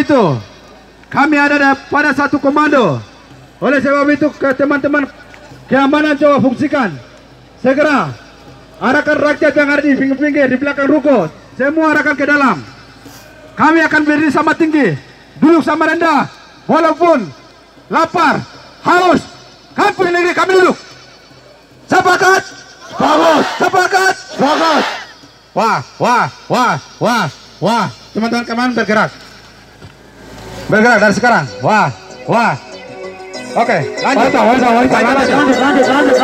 itu kami ada da- pada satu komando. Oleh sebab itu ke teman-teman keamanan coba fungsikan. Segera arahkan rakyat yang ada di pinggir-pinggir di belakang ruko. Semua arahkan ke dalam. Kami akan berdiri sama tinggi, duduk sama rendah, walaupun lapar, haus. Kampung negeri kami duduk. Sepakat? Bagus. Sepakat? Bagus. Wah, wah, wah, wah, wah. Teman-teman keamanan bergerak. Bergerak dari sekarang. Wah, wah. Oke, wanita, Lanjut, lanjut, lanjut, lanjut, lanjut, lanjut.